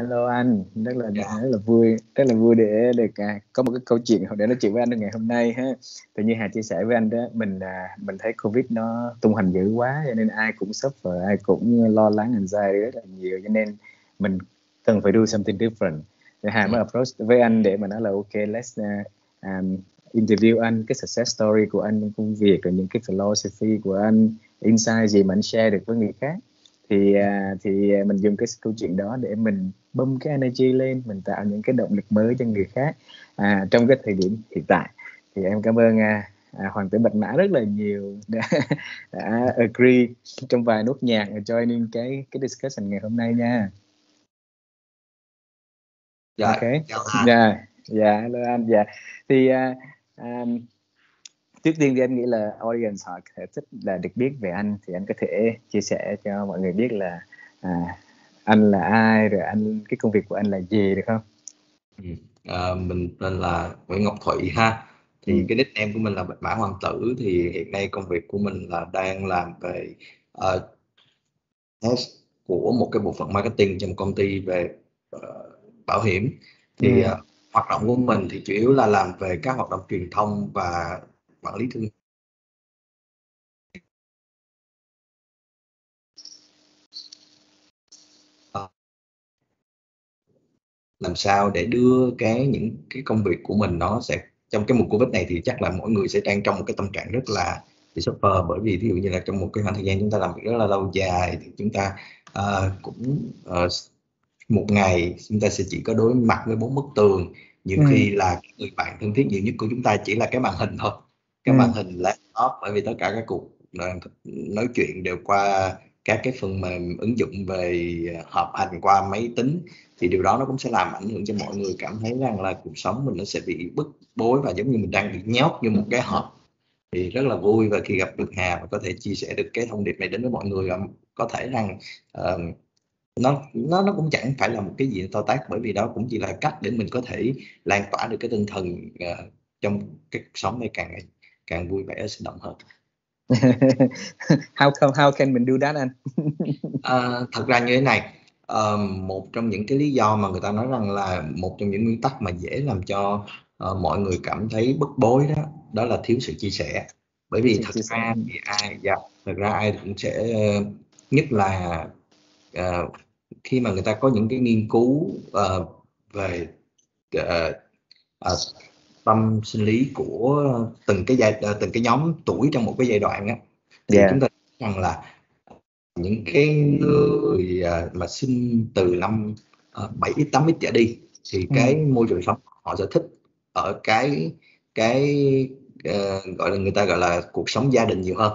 Hello anh, rất là Dạ. rất là vui, rất là vui để được à, có một cái câu chuyện để nói chuyện với anh ngày hôm nay ha. Tự nhiên Hà chia sẻ với anh đó, mình à, mình thấy Covid nó tung hành dữ quá, cho nên ai cũng suffer, ai cũng lo lắng anxiety rất là nhiều, cho nên mình cần phải do something different. Thì Hà mới approach với anh để mà nói là ok, let's uh, um, interview anh cái success story của anh trong công việc rồi những cái philosophy của anh, insight gì mà anh share được với người khác thì à, thì mình dùng cái câu chuyện đó để mình bơm cái energy lên mình tạo những cái động lực mới cho người khác. À, trong cái thời điểm hiện tại thì em cảm ơn à, à, hoàng tử bạch mã rất là nhiều đã, đã agree trong vài nốt nhạc joining cái cái discussion ngày hôm nay nha. Dạ, ok. chào Hà. dạ dạ hello anh. Dạ. Thì à, à, trước tiên thì em nghĩ là audience họ có thể thích là được biết về anh thì anh có thể chia sẻ cho mọi người biết là à, anh là ai rồi anh cái công việc của anh là gì được không? Ừ. À, mình tên là Nguyễn Ngọc Thụy ha. Thì Ừ. cái nickname của mình là Bạch Mã Hoàng Tử thì hiện nay công việc của mình là đang làm về uh, test của một cái bộ phận marketing trong công ty về ờ, bảo hiểm. Thì Ừ. ờ, hoạt động của mình thì chủ yếu là làm về các hoạt động truyền thông và quản lý thương làm sao để đưa cái những cái công việc của mình nó sẽ trong cái mùa Covid này thì chắc là mỗi người sẽ đang trong một cái tâm trạng rất là bị suffer bởi vì ví dụ như là trong một cái khoảng thời gian chúng ta làm việc rất là lâu dài thì chúng ta ờ, cũng ờ, một ngày chúng ta sẽ chỉ có đối mặt với bốn bức tường nhiều Ừ. khi là cái người bạn thân thiết nhiều nhất của chúng ta chỉ là cái màn hình thôi cái Ừ. màn hình laptop bởi vì tất cả các cuộc ờ, nói chuyện đều qua các cái phần mềm ứng dụng về à, họp hành qua máy tính thì điều đó nó cũng sẽ làm ảnh hưởng cho mọi người cảm thấy rằng là cuộc sống mình nó sẽ bị bức bối và giống như mình đang bị nhốt như một cái hộp. Thì rất là vui và khi gặp được Hà và có thể chia sẻ được cái thông điệp này đến với mọi người và có thể rằng uh, nó nó nó cũng chẳng phải là một cái gì to tát bởi vì đó cũng chỉ là cách để mình có thể lan tỏa được cái tinh thần uh, trong cái cuộc sống này càng càng vui vẻ sinh động hơn. how come how can mình do that anh? À, thật ra như thế này. Ờ, một trong những cái lý do mà người ta nói rằng là một trong những nguyên tắc mà dễ làm cho ờ, mọi người cảm thấy bức bối đó đó là thiếu sự chia sẻ. Bởi vì thật ra thì ai dạ, thật ra ai cũng sẽ ờ, nhất là ờ, khi mà người ta có những cái nghiên cứu ờ, về ờ, ờ, tâm sinh lý của từng cái giai ờ, từng cái nhóm tuổi trong một cái giai đoạn á thì Yeah. chúng ta rằng là những cái người à, mà sinh từ năm uh, 7 x 8 x trở đi thì Ừ. cái môi trường sống họ sẽ thích ở cái cái ờ, gọi là người ta gọi là cuộc sống gia đình nhiều hơn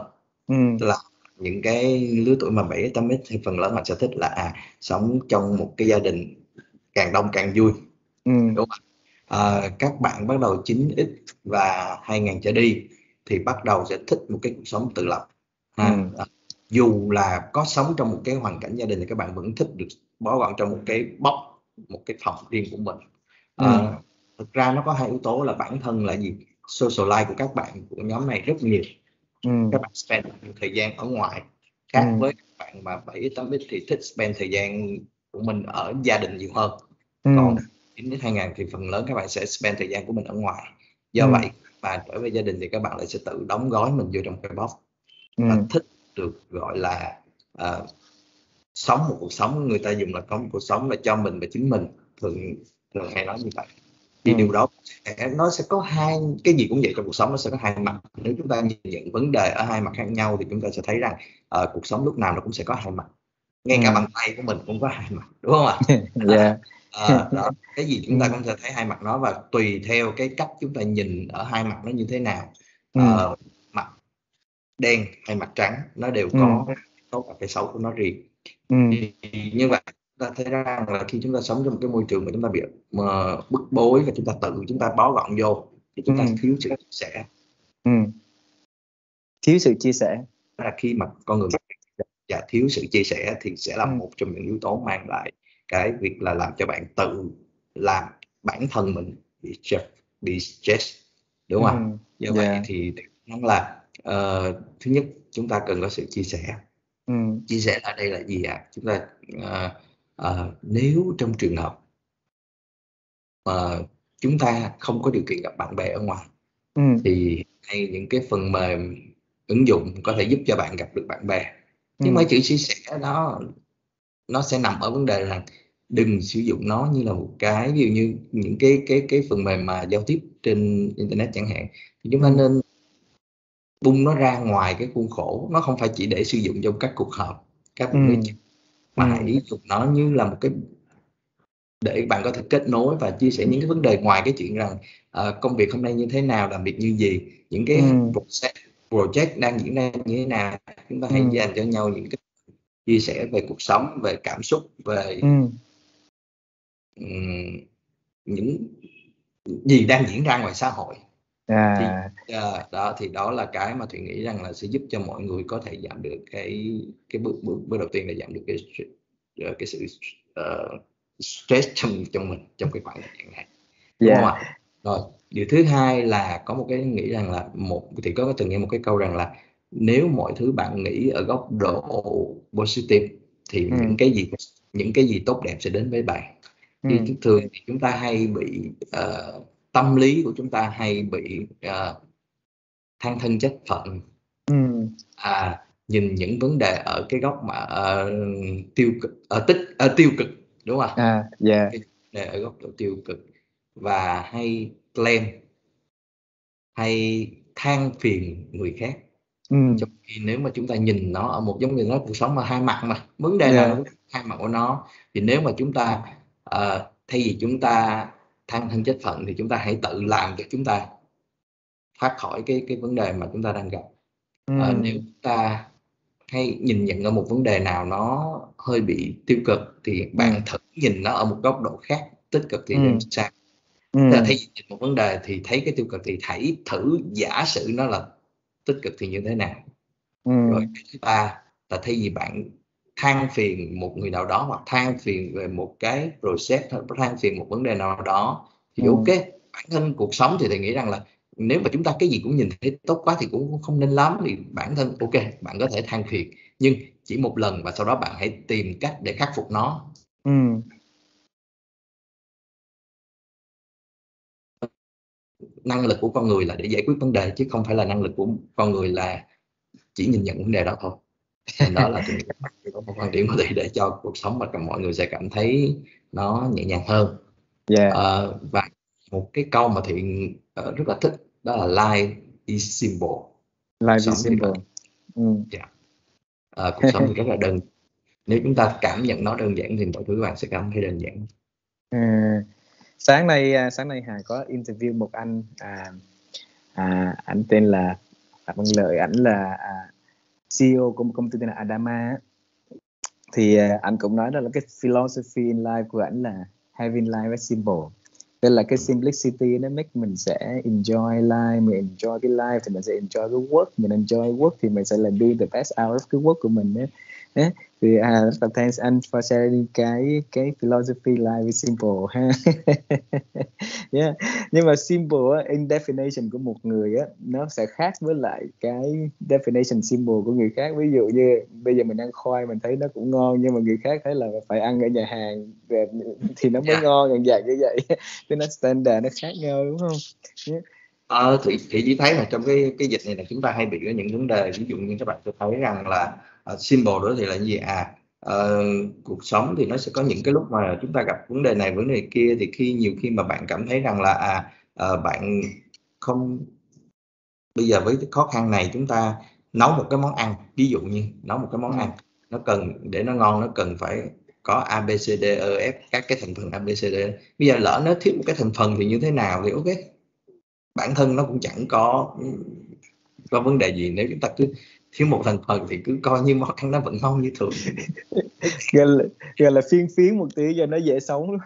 Ừ. là những cái lứa tuổi mà 7 8 x thì phần lớn họ sẽ thích là à, sống trong một cái gia đình càng đông càng vui Ừ. đúng không? À, các bạn bắt đầu 9x và 2000 trở đi thì bắt đầu sẽ thích một cái cuộc sống tự lập ha. Ừ. À, dù là có sống trong một cái hoàn cảnh gia đình thì các bạn vẫn thích được bó gọn trong một cái box một cái phòng riêng của mình à, Ừ. thực ra nó có hai yếu tố là bản thân là gì social life của các bạn của nhóm này rất nhiều Ừ. các bạn spend thời gian ở ngoài khác Ừ. với các bạn mà 7 8 x thì thích spend thời gian của mình ở gia đình nhiều hơn Ừ. còn 9 đến 2000 thì phần lớn các bạn sẽ spend thời gian của mình ở ngoài do Ừ. vậy mà trở về gia đình thì các bạn lại sẽ tự đóng gói mình vô trong cái box Ừ. và thích được gọi là à, sống một cuộc sống người ta dùng là có một cuộc sống là cho mình và chính mình thường thường hay nói như vậy thì Ừ. điều đó sẽ nó sẽ có hai cái gì cũng vậy trong cuộc sống nó sẽ có hai mặt nếu chúng ta nhìn nhận vấn đề ở hai mặt khác nhau thì chúng ta sẽ thấy rằng ờ, cuộc sống lúc nào nó cũng sẽ có hai mặt ngay cả Ừ. bàn tay của mình cũng có hai mặt đúng không ạ Yeah. Ờ, đó cái gì chúng ta cũng sẽ thấy hai mặt nó và tùy theo cái cách chúng ta nhìn ở hai mặt nó như thế nào Ừ. Ờ, mặt đen hay mặt trắng nó đều Ừ. có tốt và cái xấu của nó riêng Ừ. thì như vậy chúng ta thấy rằng là khi chúng ta sống trong một cái môi trường mà chúng ta bị mà bức bối và chúng ta tự chúng ta bó gọn vô thì chúng ta Ừ. thiếu sự chia sẻ Ừ. Thiếu sự chia sẻ. là khi mà con người và thiếu sự chia sẻ thì sẽ là Ừ. một trong những yếu tố mang lại cái việc là làm cho bạn tự làm bản thân mình bị stress bị stress đúng không Ừ. do vậy Yeah. thì nó là ờ, thứ nhất chúng ta cần có sự chia sẻ Ừ. chia sẻ ở đây là gì ạ chúng ta ờ, à, nếu trong trường hợp mà chúng ta không có điều kiện gặp bạn bè ở ngoài ừ. thì hay những cái phần mềm ứng dụng có thể giúp cho bạn gặp được bạn bè nhưng ừ. mà chữ chia sẻ đó nó sẽ nằm ở vấn đề là đừng sử dụng nó như là một cái ví dụ như những cái cái cái phần mềm mà giao tiếp trên internet chẳng hạn thì chúng ta ừ. nên bung nó ra ngoài cái khuôn khổ nó không phải chỉ để sử dụng trong các cuộc họp các ừ. mà hãy ừ. dùng nó như là một cái để bạn có thể kết nối và chia sẻ những cái vấn đề ngoài cái chuyện rằng uh, công việc hôm nay như thế nào làm việc như gì những cái ừ. project, project đang diễn ra như thế nào chúng ta hãy ừ. dành cho nhau những cái chia sẻ về cuộc sống về cảm xúc về ừ. um, những gì đang diễn ra ngoài xã hội à. thì, uh, đó thì đó là cái mà thủy nghĩ rằng là sẽ giúp cho mọi người có thể giảm được cái cái bước bước, bước đầu tiên là giảm được cái cái sự uh, stress trong trong mình trong cái khoảng thời gian này đúng yeah. không ạ rồi điều thứ hai là có một cái nghĩ rằng là một thì có từng nghe một cái câu rằng là nếu mọi thứ bạn nghĩ ở góc độ positive thì ừ. những cái gì những cái gì tốt đẹp sẽ đến với bạn ừ. thì thường thì chúng ta hay bị uh, tâm lý của chúng ta hay bị uh, than thân trách phận ừ. à nhìn những vấn đề ở cái góc mà uh, tiêu cực uh, tích uh, tiêu cực đúng không à yeah. đề ở góc độ tiêu cực và hay claim hay than phiền người khác ừ. trong khi nếu mà chúng ta nhìn nó ở một giống như nói cuộc sống mà hai mặt mà vấn đề yeah. nào hai mặt của nó thì nếu mà chúng ta uh, thay vì chúng ta than thân chết phận thì chúng ta hãy tự làm cho chúng ta thoát khỏi cái cái vấn đề mà chúng ta đang gặp ừ. uh, nếu ta hay nhìn nhận ở một vấn đề nào nó hơi bị tiêu cực thì bạn thử nhìn nó ở một góc độ khác tích cực thì ừ. sao ừ. là thấy nhìn một vấn đề thì thấy cái tiêu cực thì hãy thử giả sử nó là tích cực thì như thế nào ừ. rồi thứ ba là thay vì bạn than phiền một người nào đó hoặc than phiền về một cái process than phiền một vấn đề nào đó thì ừ. ok bản thân cuộc sống thì thầy nghĩ rằng là nếu mà chúng ta cái gì cũng nhìn thấy tốt quá thì cũng không nên lắm thì bản thân ok bạn có thể than phiền nhưng chỉ một lần và sau đó bạn hãy tìm cách để khắc phục nó ừ. Năng lực của con người là để giải quyết vấn đề chứ không phải là năng lực của con người là chỉ nhìn nhận vấn đề đó thôi. Đó là có một quan điểm có thể để cho cuộc sống và mọi người sẽ cảm thấy nó nhẹ nhàng hơn. Yeah. uh, và một cái câu mà thiện uh, rất là thích đó là life is simple. Life is simple. ừ. yeah. uh, cuộc sống thì rất là đơn nếu chúng ta cảm nhận nó đơn giản thì mọi thứ bạn sẽ cảm thấy đơn giản. À, sáng nay à, sáng nay hà có interview một anh à, à, anh tên là à, Văn Lợi ảnh là à, CEO của một công ty tên là Adama thì à, anh cũng nói đó là cái philosophy in life của anh là having life as simple. Tức là cái simplicity nó make mình sẽ enjoy life mình enjoy cái life thì mình sẽ enjoy cái work mình enjoy work thì mình sẽ là do the best out of cái work của mình đấy thì à, là thanks anh for sharing cái cái philosophy life is simple ha yeah. nhưng mà simple in definition của một người á nó sẽ khác với lại cái definition simple của người khác ví dụ như bây giờ mình ăn khoai mình thấy nó cũng ngon nhưng mà người khác thấy là phải ăn ở nhà hàng thì nó mới yeah. ngon dạng dạng như vậy cái nó standard nó khác nhau đúng không yeah. Ờ, thì, thì chỉ thấy là trong cái cái dịch này là chúng ta hay bị có những vấn đề ví dụ như các bạn tôi thấy rằng là uh, symbol đó thì là gì? À uh, cuộc sống thì nó sẽ có những cái lúc mà chúng ta gặp vấn đề này vấn đề kia thì khi nhiều khi mà bạn cảm thấy rằng là à uh, bạn không bây giờ với cái khó khăn này chúng ta nấu một cái món ăn ví dụ như nấu một cái món ừ. ăn nó cần để nó ngon nó cần phải có A B C D E F các cái thành phần A B C D bây giờ lỡ nó thiếu một cái thành phần thì như thế nào thì ok. Bản thân nó cũng chẳng có có vấn đề gì nếu chúng ta cứ thiếu một thành phần thì cứ coi như món ăn nó vẫn ngon như thường gọi là, gọi là phiên phiến một tí cho nó dễ sống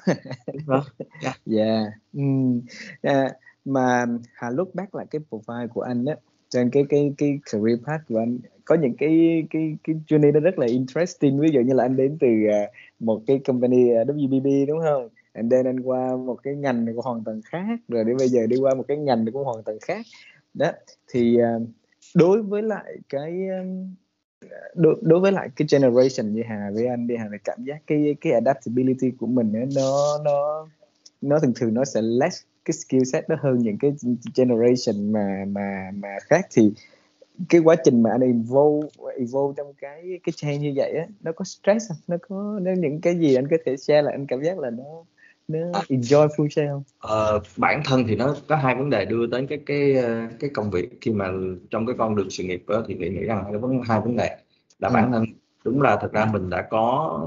vâng yeah. yeah. Mm. yeah. mà hà lúc bác lại cái profile của anh á trên cái cái cái career path của anh có những cái cái cái journey nó rất là interesting ví dụ như là anh đến từ uh, một cái company uh, WBB đúng không and then anh qua một cái ngành của hoàn toàn khác rồi đến bây giờ đi qua một cái ngành cũng hoàn toàn khác đó thì uh, đối với lại cái đối, đối với lại cái generation như Hà với anh đi Hà thì cảm giác cái cái adaptability của mình ấy, nó nó nó thường thường nó sẽ less cái skill set nó hơn những cái generation mà mà mà khác thì cái quá trình mà anh evolve evolve trong cái cái change như vậy á nó có stress không? nó có nếu những cái gì anh có thể share là anh cảm giác là nó nó enjoyful share không? Ờ, bản thân thì nó có hai vấn đề đưa đến cái cái ờ, cái công việc khi mà trong cái con đường sự nghiệp đó, thì nghĩ rằng cái vấn hai vấn đề là ừ. bản thân đúng là thật ra mình đã có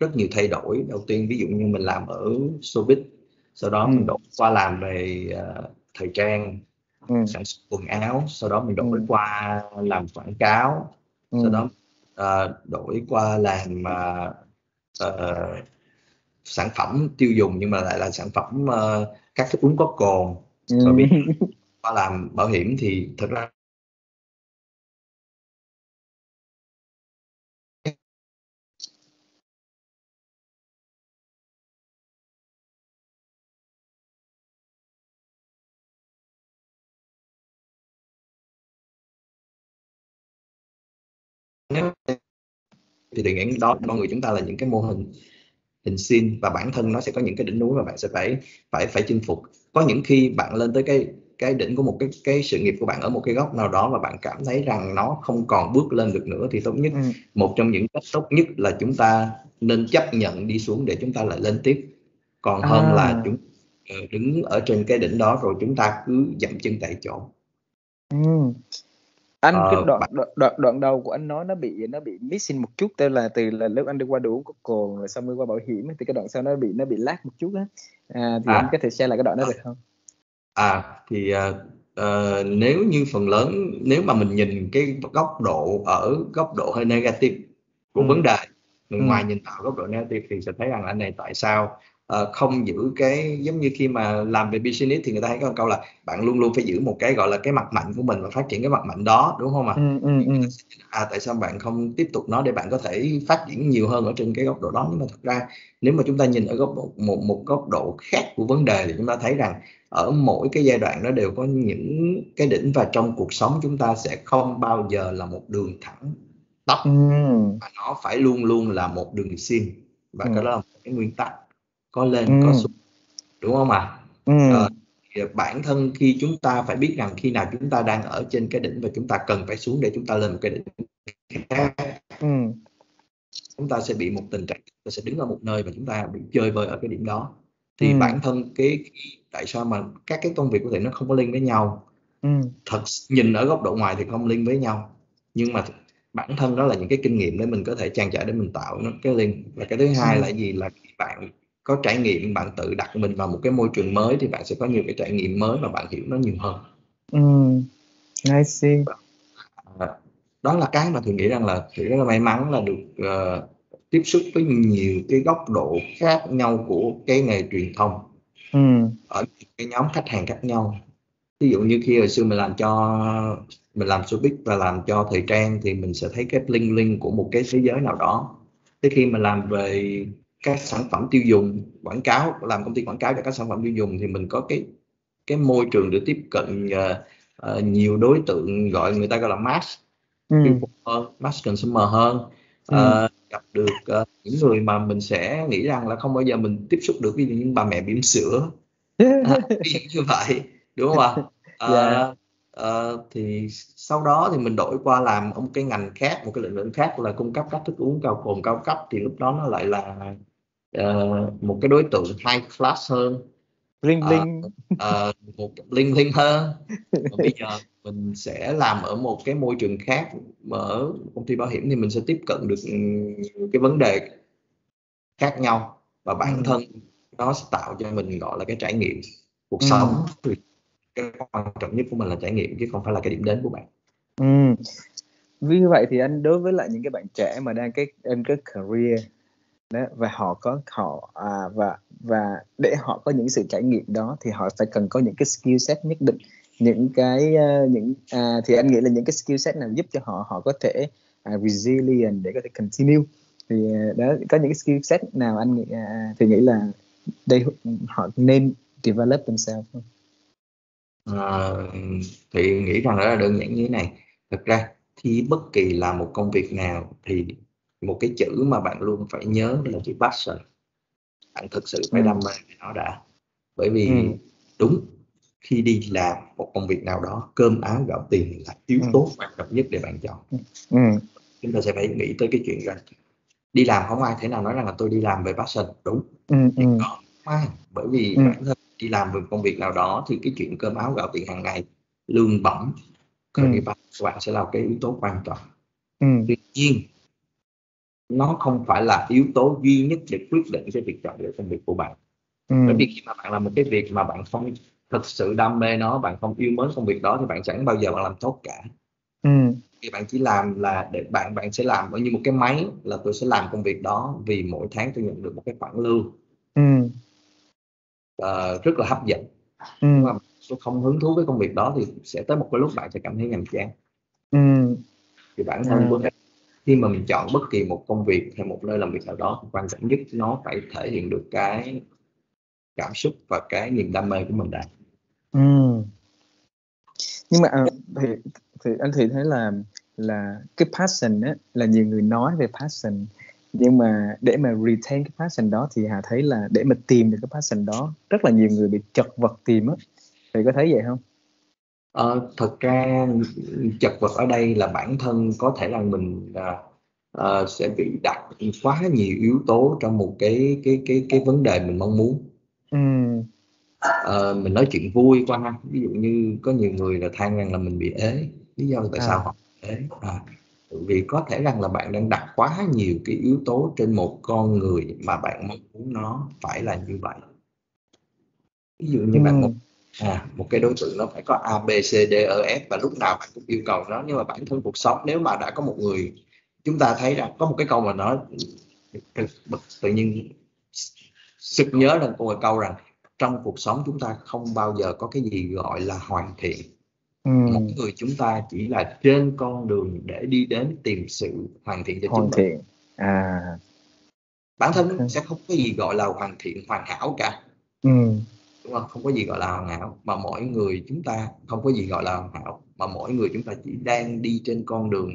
rất nhiều thay đổi đầu tiên ví dụ như mình làm ở showbiz sau đó ừ. mình đổi qua làm về uh, thời trang ừ. sản xuất quần áo sau đó mình đổi ừ. qua làm quảng cáo ừ. sau đó uh, đổi qua làm uh, uh, sản phẩm tiêu dùng nhưng mà lại là sản phẩm uh, các thức uống có cồn ừ. và bây qua làm bảo hiểm thì thật ra thì thì nghĩ đó mọi người chúng ta là những cái mô hình hình sin và bản thân nó sẽ có những cái đỉnh núi mà bạn sẽ phải phải phải chinh phục có những khi bạn lên tới cái cái đỉnh của một cái cái sự nghiệp của bạn ở một cái góc nào đó và bạn cảm thấy rằng nó không còn bước lên được nữa thì tốt nhất ừ. một trong những cách tốt nhất là chúng ta nên chấp nhận đi xuống để chúng ta lại lên tiếp còn à. hơn là chúng ờ, đứng ở trên cái đỉnh đó rồi chúng ta cứ dậm chân tại chỗ ừ anh ờ, cái đoạn, đoạn đoạn đoạn đầu của anh nói nó bị nó bị missing một chút tức là từ là lúc anh đi qua đủ có cồn rồi xong mới qua bảo hiểm thì cái đoạn sau nó bị nó bị lag một chút á à, thì à. anh có thể share lại cái đoạn đó được không à thì uh, uh, nếu như phần lớn nếu mà mình nhìn cái góc độ ở góc độ hơi negative của ừ. vấn đề người ừ. ngoài nhìn vào góc độ negative thì sẽ thấy rằng anh này tại sao uh, không giữ cái giống như khi mà làm về business thì người ta hay có câu là bạn luôn luôn phải giữ một cái gọi là cái mặt mạnh của mình và phát triển cái mặt mạnh đó đúng không ạ? Ừ, ừ, ừ. À tại sao bạn không tiếp tục nó để bạn có thể phát triển nhiều hơn ở trên cái góc độ đó nhưng mà thật ra nếu mà chúng ta nhìn ở góc độ một một góc độ khác của vấn đề thì chúng ta thấy rằng ở mỗi cái giai đoạn nó đều có những cái đỉnh và trong cuộc sống chúng ta sẽ không bao giờ là một đường thẳng tắp ừ. và nó phải luôn luôn là một đường xin và ừ. cái đó là một cái nguyên tắc có lên ừ. có xuống đúng không ạ à? ừ. à, bản thân khi chúng ta phải biết rằng khi nào chúng ta đang ở trên cái đỉnh và chúng ta cần phải xuống để chúng ta lên một cái đỉnh khác ừ. chúng ta sẽ bị một tình trạng chúng ta sẽ đứng ở một nơi và chúng ta bị chơi vơi ở cái điểm đó thì ừ. bản thân cái tại sao mà các cái công việc có thể nó không có liên với nhau ừ. thật nhìn ở góc độ ngoài thì không liên với nhau nhưng mà bản thân đó là những cái kinh nghiệm để mình có thể trang trải để mình tạo nó cái liên và cái thứ hai ừ. là gì là bạn có trải nghiệm bạn tự đặt mình vào một cái môi trường mới thì bạn sẽ có nhiều cái trải nghiệm mới và bạn hiểu nó nhiều hơn. Ừ. I see. À, đó là cái mà tôi nghĩ rằng là tôi rất là may mắn là được uh, tiếp xúc với nhiều cái góc độ khác nhau của cái nghề truyền thông ừ. ở cái nhóm khách hàng khác nhau ví dụ như khi hồi xưa mình làm cho mình làm showbiz và làm cho thời trang thì mình sẽ thấy cái bling bling của một cái thế giới nào đó thế khi mà làm về các sản phẩm tiêu dùng quảng cáo làm công ty quảng cáo cho các sản phẩm tiêu dùng thì mình có cái cái môi trường để tiếp cận uh, uh, nhiều đối tượng gọi người ta gọi là mass ừ. hơn mass consumer hơn uh, gặp được uh, những người mà mình sẽ nghĩ rằng là không bao giờ mình tiếp xúc được ví dụ như bà mẹ bỉm sữa à, như vậy đúng không ạ uh, yeah. uh, thì sau đó thì mình đổi qua làm một cái ngành khác một cái lĩnh vực khác là cung cấp các thức uống cao cồn cao cấp thì lúc đó nó lại là uh, một cái đối tượng high class hơn linh linh uh, một linh linh hơn Còn bây giờ mình sẽ làm ở một cái môi trường khác mở công ty bảo hiểm thì mình sẽ tiếp cận được cái vấn đề khác nhau và bản ừ. thân nó sẽ tạo cho mình gọi là cái trải nghiệm cuộc ừ. sống thì cái quan trọng nhất của mình là trải nghiệm chứ không phải là cái điểm đến của bạn ừ. như vậy thì anh đối với lại những cái bạn trẻ mà đang cái em cái career đó và họ có họ à, và và để họ có những sự trải nghiệm đó thì họ phải cần có những cái skill set nhất định. Những cái uh, những à, thì anh nghĩ là những cái skill set nào giúp cho họ họ có thể uh, resilient để có thể continue. Thì uh, đó có những cái skill set nào anh nghĩ uh, thì nghĩ là đây họ nên develop themselves không? À, ờ, thì nghĩ rằng đó là đơn giản như thế này. Thực ra thì bất kỳ là một công việc nào thì một cái chữ mà bạn luôn phải nhớ là chữ passion bạn thực sự phải ừ. đam mê nó đã bởi vì ừ. đúng khi đi làm một công việc nào đó cơm áo gạo tiền là yếu ừ. tố quan trọng nhất để bạn chọn ừ. chúng ta sẽ phải nghĩ tới cái chuyện rằng đi làm không ai thể nào nói rằng là tôi đi làm về passion đúng ừ. ừ. không ai bởi vì ừ. bản thân đi làm về công việc nào đó thì cái chuyện cơm áo gạo tiền hàng ngày lương bổng ừ. của bạn sẽ là cái yếu tố quan trọng ừ. tuy nhiên nó không phải là yếu tố duy nhất để quyết định cái việc chọn lựa công việc của bạn ừ. bởi vì khi mà bạn làm một cái việc mà bạn không thực sự đam mê nó bạn không yêu mến công việc đó thì bạn chẳng bao giờ bạn làm tốt cả ừ. thì bạn chỉ làm là để bạn bạn sẽ làm như một cái máy là tôi sẽ làm công việc đó vì mỗi tháng tôi nhận được một cái khoản lương ừ. uh, rất là hấp dẫn ừ. mà tôi không hứng thú với công việc đó thì sẽ tới một cái lúc bạn sẽ cảm thấy nhàm chán ừ. thì bản thân ừ. của khi mà mình chọn bất kỳ một công việc hay một nơi làm việc nào đó quan trọng nhất nó phải thể hiện được cái cảm xúc và cái niềm đam mê của mình đã. Ừ. nhưng mà à, thì thì anh thì thấy là là cái passion á, là nhiều người nói về passion, nhưng mà để mà retain cái passion đó thì hà thấy là để mà tìm được cái passion đó, rất là nhiều người bị chật vật tìm á. Thì có thấy vậy không? Ờ, thật ra chật vật ở đây là bản thân có thể là mình à, à, sẽ bị đặt quá nhiều yếu tố trong một cái cái cái cái vấn đề mình mong muốn. Ừ. Ờ, mình nói chuyện vui qua ha. Ví dụ như có nhiều người là than rằng là mình bị ế. Lý do tại à. sao họ ế? À, vì có thể rằng là bạn đang đặt quá nhiều cái yếu tố trên một con người mà bạn mong muốn nó phải là như vậy. Ví dụ như ừ. bạn một à, một cái đối tượng nó phải có A B C D E F và lúc nào bạn cũng yêu cầu nó. Nhưng mà bản thân cuộc sống nếu mà đã có một người chúng ta thấy rằng có một cái câu mà nó tự nhiên sực nhớ rằng một câu rằng trong cuộc sống chúng ta không bao giờ có cái gì gọi là hoàn thiện. Ừ. mỗi người chúng ta chỉ là trên con đường để đi đến tìm sự hoàn thiện cho hoàn chúng thiện. mình à. Bản thân sẽ không có gì gọi là hoàn thiện hoàn hảo cả. Ừ đúng không? Không có gì gọi là hoàn hảo mà mỗi người chúng ta không có gì gọi là hoàn hảo mà mỗi người chúng ta chỉ đang đi trên con đường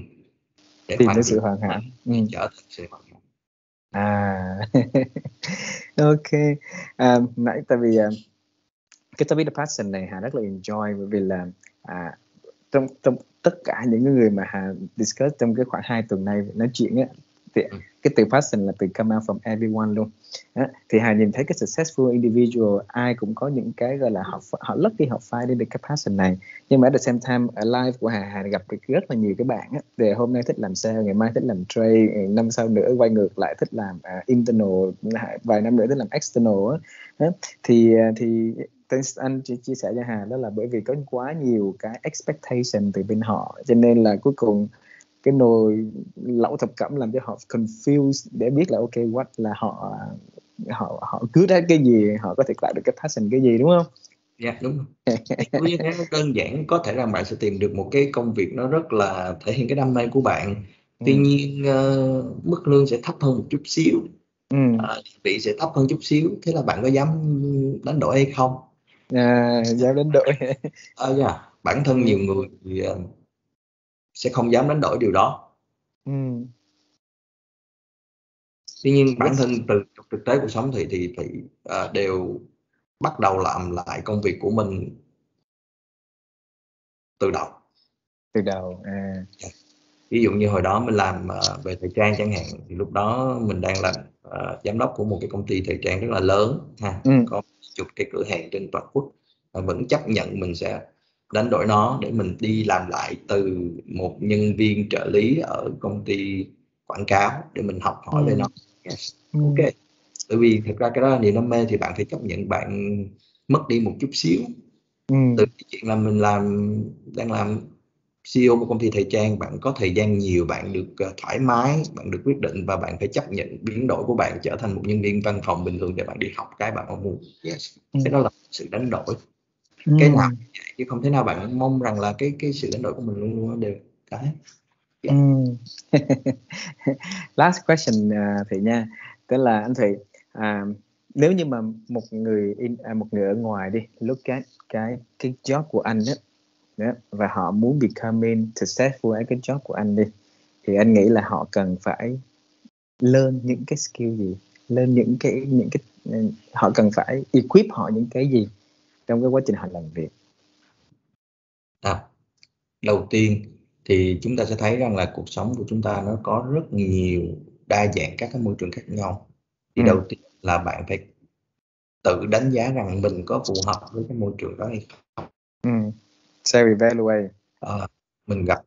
để tìm đến sự hoàn hảo. ừ. trở thành sự hoàn hảo. À. Ok. À, nãy tại vì uh, cái topic the passion này hà rất là enjoy bởi vì là à, trong trong tất cả những người mà hà discuss trong cái khoảng hai tuần này nói chuyện á thì ừ. cái từ passion là từ come out from everyone luôn đó. thì hà nhìn thấy cái successful individual ai cũng có những cái gọi là họ họ lucky họ đi được cái passion này. Nhưng mà at the same time ở life của hà hà gặp được rất là nhiều cái bạn á. Về hôm nay thích làm sale ngày mai thích làm trade năm sau nữa quay ngược lại thích làm uh, internal vài năm nữa thích làm external á. Thì à, thì anh chỉ chia sẻ cho Hà đó là bởi vì có quá nhiều cái expectation từ bên họ. Cho nên là cuối cùng cái nồi lẩu thập cẩm làm cho họ confused để biết là ok what là họ họ họ cứ ra cái gì họ có thể tạo được cái passion cái gì đúng không dạ yeah, đúng với đơn giản có thể là bạn sẽ tìm được một cái công việc nó rất là thể hiện cái đam mê của bạn ừ. tuy nhiên uh, mức lương sẽ thấp hơn một chút xíu ừ. uh, vị sẽ thấp hơn chút xíu thế là bạn có dám đánh đổi hay không à, dám đánh đổi à, yeah. Dạ. bản thân nhiều người thì, uh, sẽ không dám đánh đổi điều đó ừ. tuy nhiên bản thân từ thực tế cuộc sống thì thì thì uh, đều bắt đầu làm lại công việc của mình từ đầu từ đầu à. Dạ. ví dụ như hồi đó mình làm uh, về thời trang chẳng hạn thì lúc đó mình đang làm uh, giám đốc của một cái công ty thời trang rất là lớn ha ừ. có chục cái cửa hàng trên toàn quốc và vẫn chấp nhận mình sẽ đánh đổi nó để mình đi làm lại từ một nhân viên trợ lý ở công ty quảng cáo để mình học hỏi ừ. về nó yes. ừ. ok bởi vì thực ra cái đó là niềm đam mê thì bạn phải chấp nhận bạn mất đi một chút xíu ừ. từ chuyện là mình làm đang làm CEO của công ty thời trang bạn có thời gian nhiều bạn được uh, thoải mái bạn được quyết định và bạn phải chấp nhận biến đổi của bạn trở thành một nhân viên văn phòng bình thường để bạn đi học cái bạn mong muốn yes ừ. cái đó là sự đánh đổi ừ. cái nào chứ không thể nào bạn mong rằng là cái cái sự đánh đổi của mình luôn luôn đều cái yeah. ừ. last question uh, thì nha tức là anh thủy uh, nếu như mà một người in à, một người ở ngoài đi look at cái cái job của anh á đó, và họ muốn becoming successful ở cái job của anh đi thì anh nghĩ là họ cần phải lên những cái skill gì lên những cái những cái họ cần phải equip họ những cái gì trong cái quá trình họ làm việc à, đầu tiên thì chúng ta sẽ thấy rằng là cuộc sống của chúng ta nó có rất nhiều đa dạng các cái môi trường khác nhau thì ừ. đầu tiên là bạn phải tự đánh giá rằng mình có phù hợp với cái môi trường đó hay không ừ. self evaluate à, mình gặp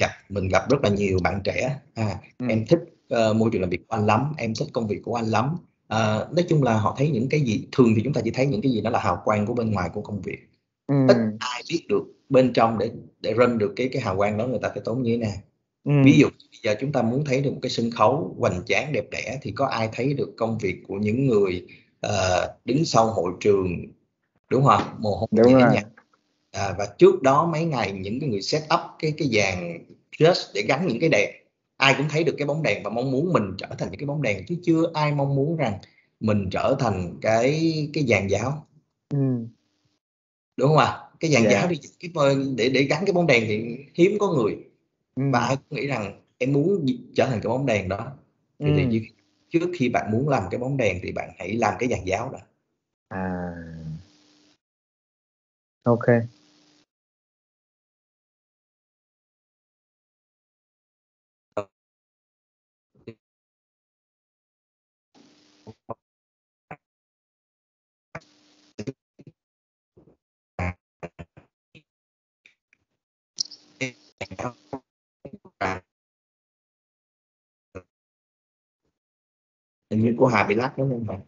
dạ, mình gặp rất là nhiều bạn trẻ à, ừ. em thích uh, môi trường làm việc của anh lắm em thích công việc của anh lắm uh, nói chung là họ thấy những cái gì thường thì chúng ta chỉ thấy những cái gì đó là hào quang của bên ngoài của công việc ừ. ít ai biết được bên trong để để run được cái cái hào quang đó người ta phải tốn như thế nào ừ. ví dụ bây giờ chúng ta muốn thấy được một cái sân khấu hoành tráng đẹp đẽ thì có ai thấy được công việc của những người uh, đứng sau hội trường đúng không mồ hôi đúng rồi. Nhạc. À, và trước đó mấy ngày những cái người set up cái cái dàn just để gắn những cái đèn ai cũng thấy được cái bóng đèn và mong muốn mình trở thành những cái bóng đèn chứ chưa ai mong muốn rằng mình trở thành cái cái dàn giáo ừ. đúng không ạ cái dàn yeah. giáo đi cái để để gắn cái bóng đèn thì hiếm có người ừ. và ai cũng nghĩ rằng em muốn trở thành cái bóng đèn đó thì, ừ. thì trước khi bạn muốn làm cái bóng đèn thì bạn hãy làm cái dàn giáo đó à ok hình như của Hà bị lắc đúng không bạn?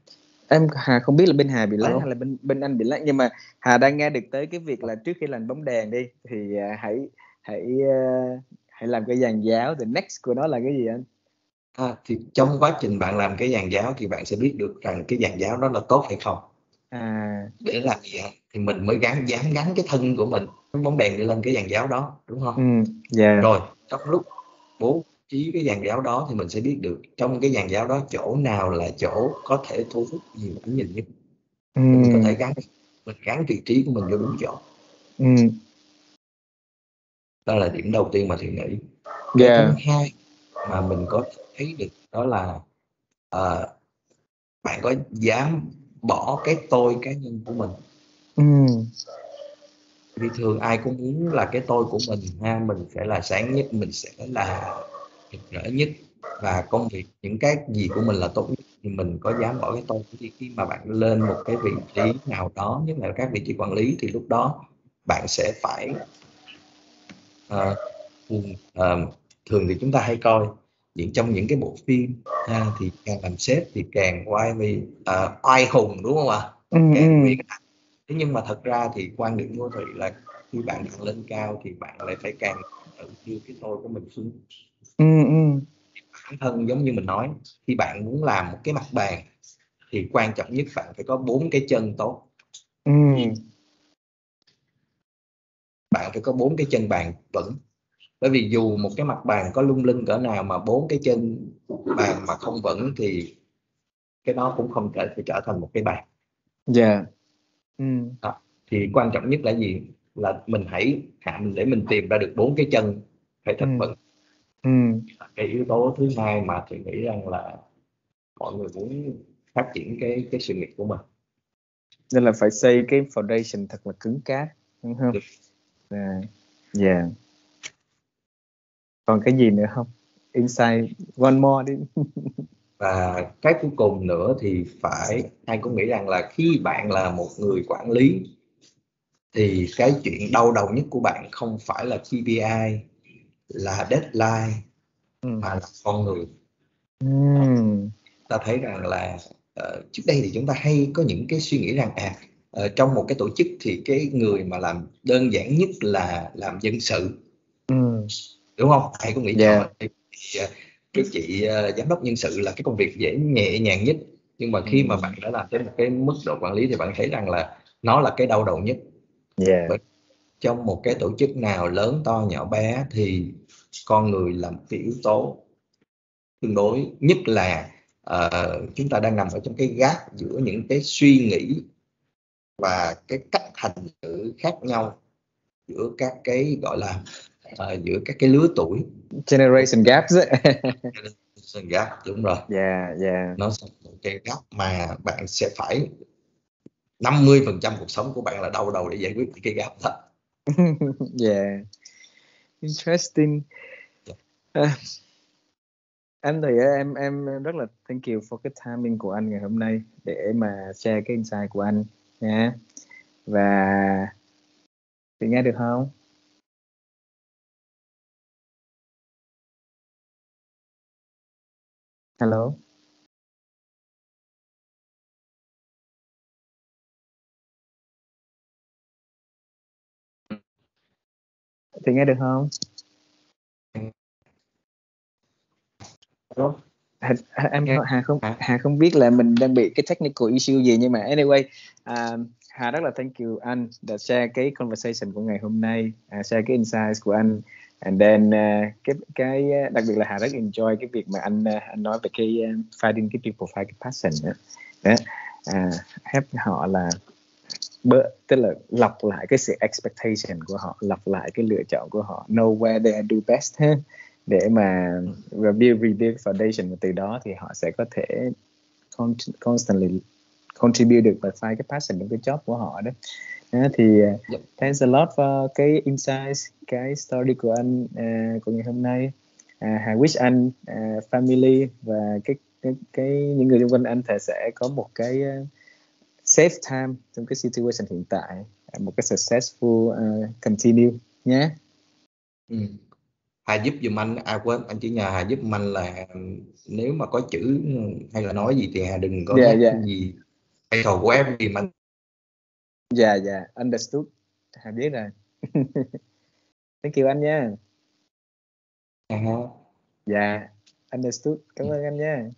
Em Hà không biết là bên Hà bị lắc hay là bên bên anh bị lắc nhưng mà Hà đang nghe được tới cái việc là trước khi làm bóng đèn đi thì uh, hãy hãy uh, hãy làm cái dàn giáo thì next của nó là cái gì anh? À, thì trong quá trình bạn làm cái dàn giáo thì bạn sẽ biết được rằng cái dàn giáo đó là tốt hay không à để làm gì thì mình mới gắn dán gắn cái thân của mình cái bóng đèn lên cái dàn giáo đó đúng không ừ, yeah. Dạ. rồi trong lúc bố trí cái dàn giáo đó thì mình sẽ biết được trong cái dàn giáo đó chỗ nào là chỗ có thể thu hút nhiều ánh nhìn nhất ừ. mình có thể gắn mình gắn vị trí của mình vô đúng chỗ ừ. đó là điểm đầu tiên mà thì nghĩ cái yeah. thứ hai mà mình có thấy được đó là uh, bạn có dám bỏ cái tôi cá nhân của mình. Ừ. vì thường ai cũng muốn là cái tôi của mình ha mình sẽ là sáng nhất mình sẽ là rực rỡ nhất. Và công việc những cái gì của mình là tốt nhất thì mình có dám bỏ cái tôi thì khi mà bạn lên một cái vị trí nào đó nhất là các vị trí quản lý thì lúc đó bạn sẽ phải uh, uh, thường thì chúng ta hay coi những trong những cái bộ phim ha, thì càng làm sếp thì càng quay vì uh, oai hùng đúng không ạ ừ, ừ. thế nhưng mà thật ra thì quan điểm của thủy là khi bạn đang lên cao thì bạn lại phải càng tự đưa cái tôi của mình xuống ừ, ừ. bản thân giống như mình nói khi bạn muốn làm một cái mặt bàn thì quan trọng nhất bạn phải có bốn cái chân tốt ừ. bạn phải có bốn cái chân bàn vững bởi vì dù một cái mặt bàn có lung linh cỡ nào mà bốn cái chân bàn mà không vững thì cái đó cũng không thể thể trở thành một cái bàn dạ yeah. ừ. thì quan trọng nhất là gì là mình hãy hạ mình để mình tìm ra được bốn cái chân phải thật ừ. vững ừ. cái yếu tố thứ hai mà tôi nghĩ rằng là mọi người muốn phát triển cái cái sự nghiệp của mình nên là phải xây cái foundation thật là cứng cáp đúng không? Dạ. Yeah. Còn cái gì nữa không? Insight one more đi. Và cái cuối cùng nữa thì phải ai cũng nghĩ rằng là khi bạn là một người quản lý thì cái chuyện đau đầu nhất của bạn không phải là KPI là deadline ừ. mà là con người. Ừ. ta thấy rằng là uh, trước đây thì chúng ta hay có những cái suy nghĩ rằng à uh, trong một cái tổ chức thì cái người mà làm đơn giản nhất là làm dân sự. Ừ đúng không ai cũng nghĩ yeah. Dạ. thì, à, cái chị uh, giám đốc nhân sự là cái công việc dễ nhẹ nhàng nhất nhưng mà khi mà bạn đã làm tới một cái mức độ quản lý thì bạn thấy rằng là nó là cái đau đầu nhất yeah. Dạ. trong một cái tổ chức nào lớn to nhỏ bé thì con người là một cái yếu tố tương đối nhất là uh, chúng ta đang nằm ở trong cái gap giữa những cái suy nghĩ và cái cách hành xử khác nhau giữa các cái gọi là uh, giữa các cái lứa tuổi. Generation gaps generation gap đúng rồi. Yeah yeah. Nó sẽ một cái gap mà bạn sẽ phải 50 phần trăm cuộc sống của bạn là đau đầu để giải quyết cái gap đó. Yeah. Interesting. Uh, anh thì em em rất là thank you for cái timing của anh ngày hôm nay để mà share cái insight của anh nha. Và chị nghe được không hello. Chị nghe được không? Hello? em hà không hà không biết là mình đang bị cái technical issue gì nhưng mà anyway uh, hà rất là thank you anh đã share cái conversation của ngày hôm nay uh, share cái insights của anh and then uh, cái cái uh, đặc biệt là hà rất enjoy cái việc mà anh uh, anh nói về cái uh, finding cái people find cái passion đó, đó. Uh, help họ là bớt tức là lọc lại cái sự expectation của họ lọc lại cái lựa chọn của họ know where they do best ha. Để mà review rebuild foundation và từ đó thì họ sẽ có thể constantly contribute được và find cái passion trong cái job của họ đó à, thì yep. Dạ. thanks a lot for cái insights cái story của anh uh, của ngày hôm nay uh, I wish anh uh, family và cái cái, cái những người xung quanh anh thể sẽ có một cái uh, safe time trong cái situation hiện tại một cái successful uh, continue nhé yeah? ừ. Hà giúp giùm anh à quên anh chỉ nhờ Hà giúp anh là nếu mà có chữ hay là nói gì thì Hà đừng có yeah, yeah. gì hay thầu của em thì anh dạ dạ. Understood. Hà biết rồi. Thank you anh nha. Dạ. Uh-huh. yeah understood. Cảm ơn anh nha